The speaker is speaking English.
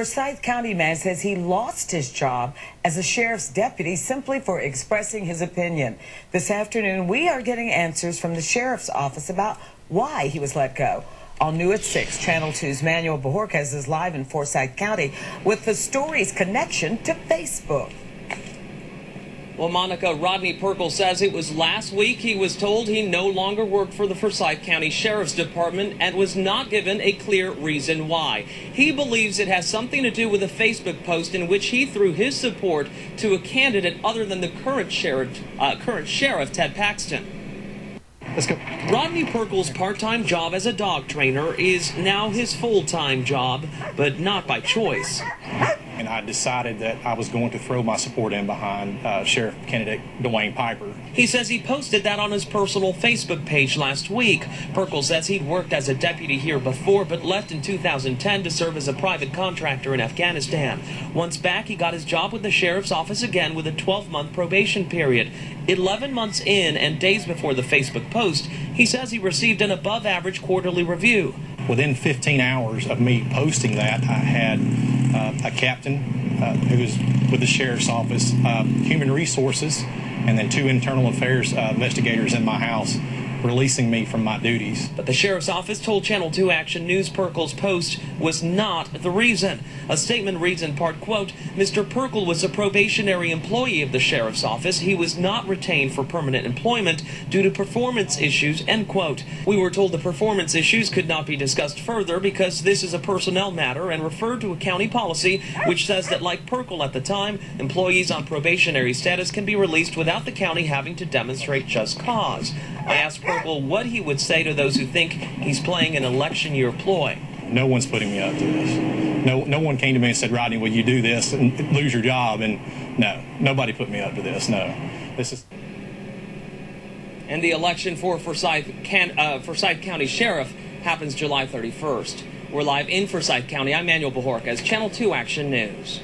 Forsyth County man says he lost his job as a sheriff's deputy simply for expressing his opinion. This afternoon, we are getting answers from the sheriff's office about why he was let go. All new at 6, Channel 2's Manuel Bojorquez is live in Forsyth County with the story's connection to Facebook. Well, Monica, Rodney Pirkle says it was last week he was told he no longer worked for the Forsyth County Sheriff's Department and was not given a clear reason why. He believes it has something to do with a Facebook post in which he threw his support to a candidate other than the current sheriff, uh, current sheriff Ted Paxton. Let's go. Rodney Pirkle's part-time job as a dog trainer is now his full-time job, but not by choice and I decided that I was going to throw my support in behind uh, Sheriff candidate Duane Piper. He says he posted that on his personal Facebook page last week. Pirkle says he'd worked as a deputy here before, but left in 2010 to serve as a private contractor in Afghanistan. Once back, he got his job with the sheriff's office again with a 12-month probation period. 11 months in and days before the Facebook post, he says he received an above-average quarterly review. Within 15 hours of me posting that, I had uh, a captain uh, who was with the sheriff's office, uh, human resources, and then two internal affairs uh, investigators in my house releasing me from my duties. But the sheriff's office told Channel 2 Action News Pirkle's post was not the reason. A statement reads in part, quote, Mr. Pirkle was a probationary employee of the sheriff's office. He was not retained for permanent employment due to performance issues, end quote. We were told the performance issues could not be discussed further because this is a personnel matter and referred to a county policy which says that like Pirkle at the time, employees on probationary status can be released without the county having to demonstrate just cause. I asked Pirkle what he would say to those who think he's playing an election year ploy. No one's putting me up to this. No, no one came to me and said, Rodney, will you do this and lose your job? And no, nobody put me up to this. No, this is. And the election for Forsyth, Can, uh, Forsyth County Sheriff happens July 31st. We're live in Forsyth County. I'm Manuel Bojorquez, Channel 2 Action News.